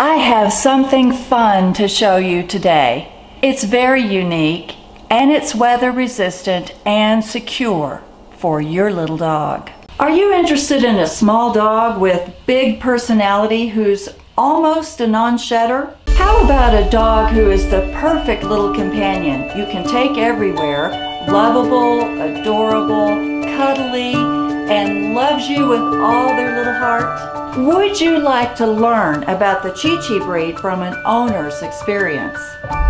I have something fun to show you today. It's very unique and it's weather resistant and secure for your little dog. Are you interested in a small dog with big personality who's almost a non-shedder? How about a dog who is the perfect little companion you can take everywhere, lovable, adorable, cuddly, and loves you with all their little heart? Would you like to learn about the Chi Chi breed from an owner's experience?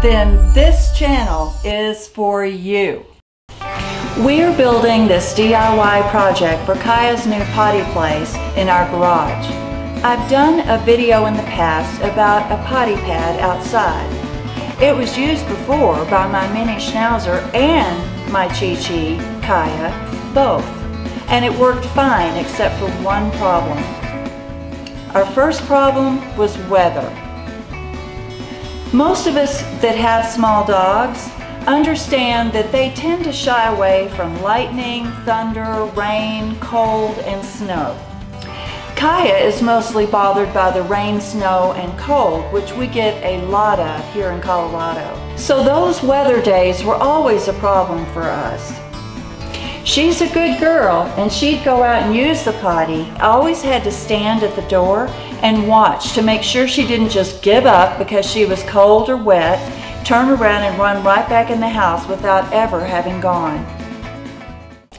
Then this channel is for you. We're building this DIY project for Kyiah's new potty place in our garage. I've done a video in the past about a potty pad outside. It was used before by my mini schnauzer and my Chi Chi, Kyiah, both. And it worked fine except for one problem. Our first problem was weather. Most of us that have small dogs understand that they tend to shy away from lightning, thunder, rain, cold, and snow. Kyiah is mostly bothered by the rain, snow, and cold, which we get a lot of here in Colorado. So those weather days were always a problem for us. She's a good girl and she'd go out and use the potty. I always had to stand at the door and watch to make sure she didn't just give up because she was cold or wet turn around and run right back in the house without ever having gone.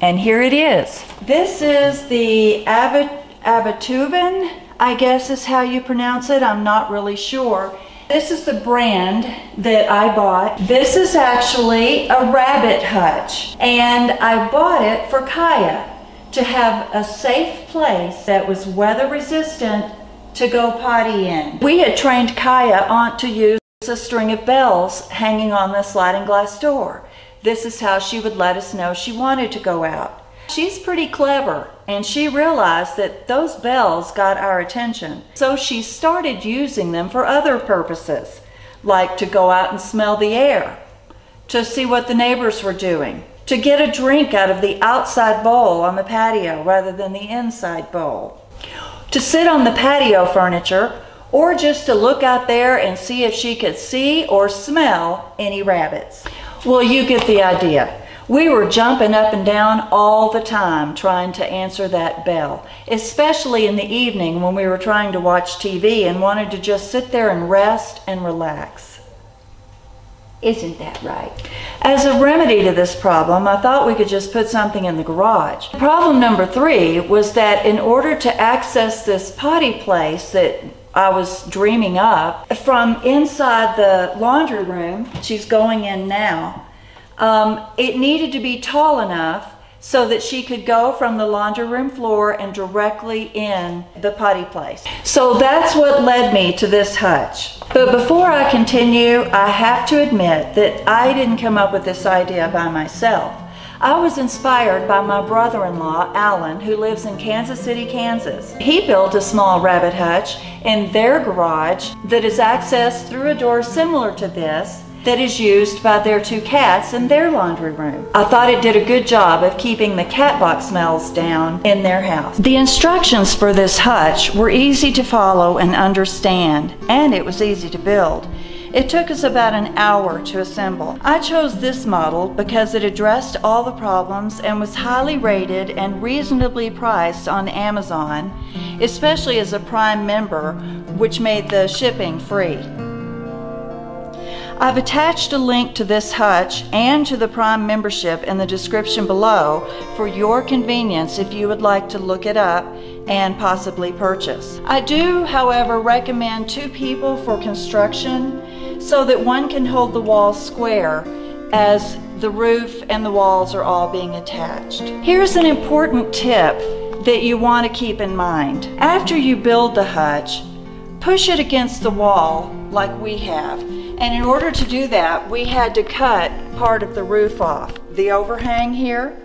And here it is. This is the Aivituvin, I guess is how you pronounce it. I'm not really sure. This is the brand that I bought. This is actually a rabbit hutch and I bought it for Kyiah to have a safe place that was weather resistant to go potty in. We had trained Kyiah on to use a string of bells hanging on the sliding glass door. This is how she would let us know she wanted to go out. She's pretty clever and she realized that those bells got our attention. So she started using them for other purposes, like to go out and smell the air, to see what the neighbors were doing, to get a drink out of the outside bowl on the patio rather than the inside bowl, to sit on the patio furniture or just to look out there and see if she could see or smell any rabbits. Well, you get the idea. We were jumping up and down all the time trying to answer that bell, especially in the evening when we were trying to watch TV and wanted to just sit there and rest and relax. Isn't that right? As a remedy to this problem, I thought we could just put something in the garage. Problem number three was that in order to access this potty place that I was dreaming up from inside the laundry room. She's going in now. Um, it needed to be tall enough so that she could go from the laundry room floor and directly in the potty place. So that's what led me to this hutch. But before I continue, I have to admit that I didn't come up with this idea by myself. I was inspired by my brother-in-law, Alan, who lives in Kansas City, Kansas. He built a small rabbit hutch in their garage that is accessed through a door similar to this that is used by their two cats in their laundry room. I thought it did a good job of keeping the cat box smells down in their house. The instructions for this hutch were easy to follow and understand, and it was easy to build. It took us about an hour to assemble. I chose this model because it addressed all the problems and was highly rated and reasonably priced on Amazon, especially as a Prime member, which made the shipping free. I've attached a link to this hutch and to the Prime membership in the description below for your convenience if you would like to look it up and possibly purchase. I do, however, recommend two people for construction so that one can hold the walls square as the roof and the walls are all being attached. Here's an important tip that you want to keep in mind. After you build the hutch, push it against the wall like we have. And in order to do that, we had to cut part of the roof off, the overhang here,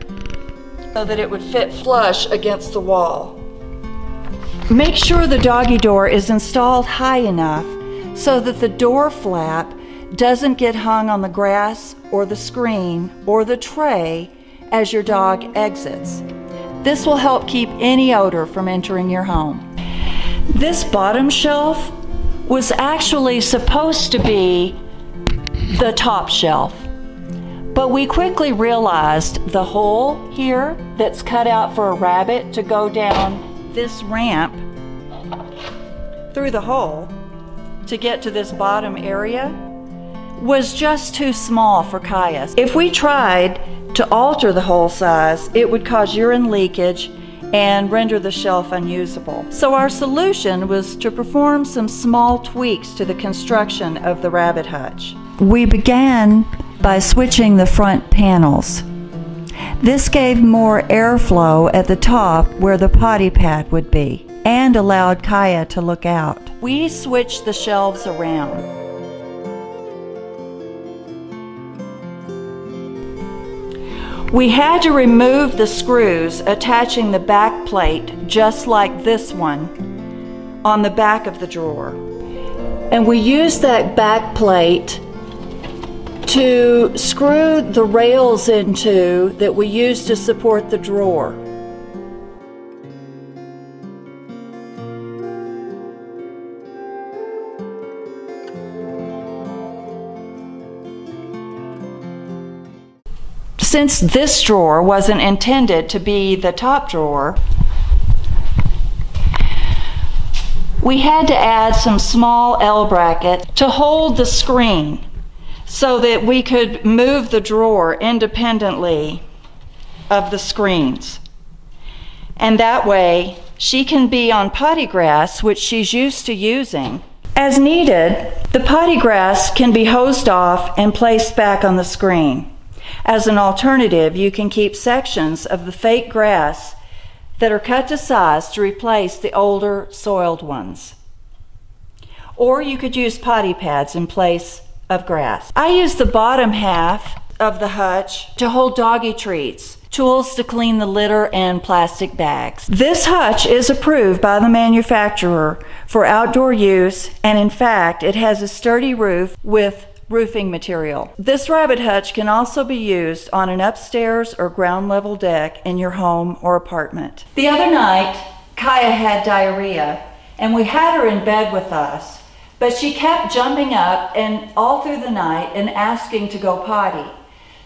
so that it would fit flush against the wall. Make sure the doggy door is installed high enough so that the door flap doesn't get hung on the grass or the screen or the tray as your dog exits. This will help keep any odor from entering your home. This bottom shelf was actually supposed to be the top shelf. But we quickly realized the hole here that's cut out for a rabbit to go down this ramp through the hole to get to this bottom area was just too small for Kyiah. If we tried to alter the hole size, it would cause urine leakage and render the shelf unusable. So our solution was to perform some small tweaks to the construction of the rabbit hutch. We began by switching the front panels. This gave more airflow at the top where the potty pad would be and allowed Kyiah to look out. We switched the shelves around. We had to remove the screws attaching the back plate just like this one on the back of the drawer. And we used that back plate to screw the rails into that we used to support the drawer. Since this drawer wasn't intended to be the top drawer, we had to add some small L bracket to hold the screen so that we could move the drawer independently of the screens. And that way, she can be on potty grass, which she's used to using. As needed, the potty grass can be hosed off and placed back on the screen. As an alternative, you can keep sections of the fake grass that are cut to size to replace the older soiled ones. Or you could use potty pads in place of grass. I use the bottom half of the hutch to hold doggy treats, tools to clean the litter, and plastic bags. This hutch is approved by the manufacturer for outdoor use, and in fact, it has a sturdy roof with roofing material. This rabbit hutch can also be used on an upstairs or ground level deck in your home or apartment. The other night, Kyiah had diarrhea, and we had her in bed with us but she kept jumping up and all through the night and asking to go potty.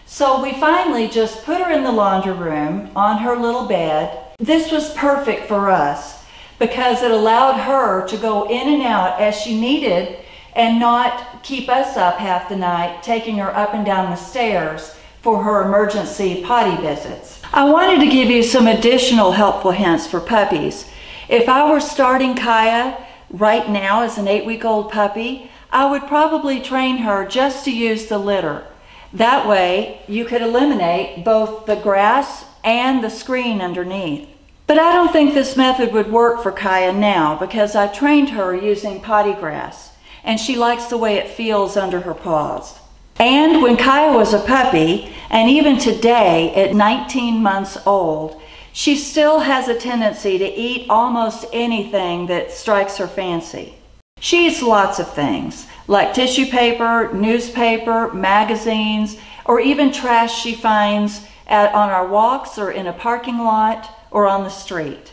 So we finally just put her in the laundry room on her little bed. This was perfect for us because it allowed her to go in and out as she needed and not keep us up half the night, taking her up and down the stairs for her emergency potty visits. I wanted to give you some additional helpful hints for puppies. If I were starting Kyiah, right now as an eight week old puppy, I would probably train her just to use the litter. That way, you could eliminate both the grass and the screen underneath. But I don't think this method would work for Kyiah now because I trained her using potty grass and she likes the way it feels under her paws. And when Kyiah was a puppy, and even today at 19 months old, she still has a tendency to eat almost anything that strikes her fancy. She eats lots of things, like tissue paper, newspaper, magazines, or even trash she finds at, on our walks or in a parking lot or on the street.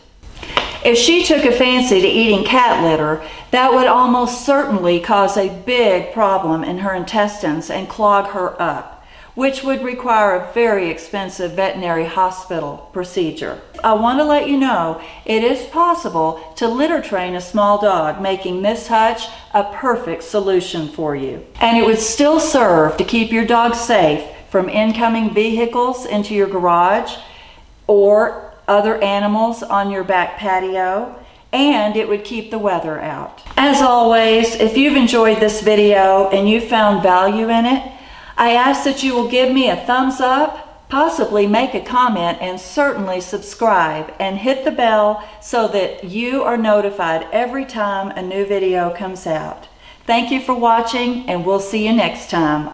If she took a fancy to eating cat litter, that would almost certainly cause a big problem in her intestines and clog her up which would require a very expensive veterinary hospital procedure. I want to let you know it is possible to litter train a small dog, making this hutch a perfect solution for you. And it would still serve to keep your dog safe from incoming vehicles into your garage or other animals on your back patio and it would keep the weather out. As always, if you've enjoyed this video and you found value in it, I ask that you will give me a thumbs up, possibly make a comment, and certainly subscribe and hit the bell so that you are notified every time a new video comes out. Thank you for watching and we'll see you next time.